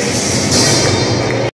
Hey!